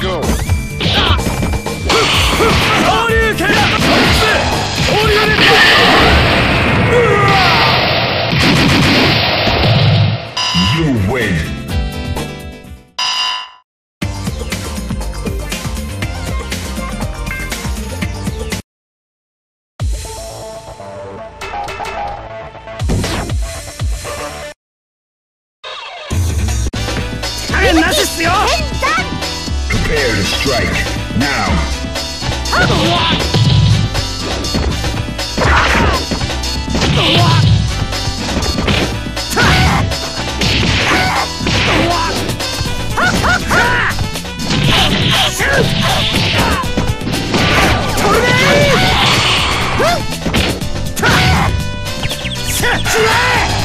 go. 昇竜拳昇竜拳 You win. えなしっすよ Prepare to strike. Now! The walk! The walk! The!